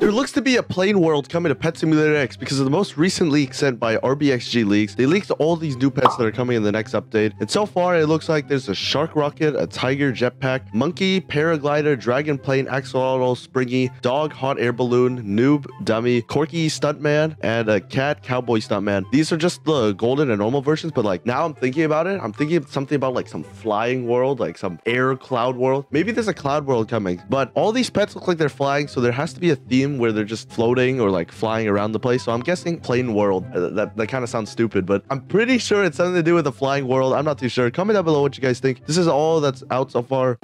There looks to be a plane world coming to Pet Simulator X because of the most recent leak sent by RBXG Leaks. They leaked all these new pets that are coming in the next update. And so far, it looks like there's a shark rocket, a tiger jetpack, monkey, paraglider, dragon plane, axolotl, springy, dog, hot air balloon, noob, dummy, corky stuntman, and a cat, cowboy stuntman. These are just the golden and normal versions, but like now I'm thinking about it, I'm thinking something about like some flying world, like some air cloud world. Maybe there's a cloud world coming, but all these pets look like they're flying, so there has to be a theme where they're just floating or like flying around the place. So I'm guessing plane world. Uh, that that kind of sounds stupid, but I'm pretty sure it's something to do with the flying world. I'm not too sure. Comment down below what you guys think. This is all that's out so far.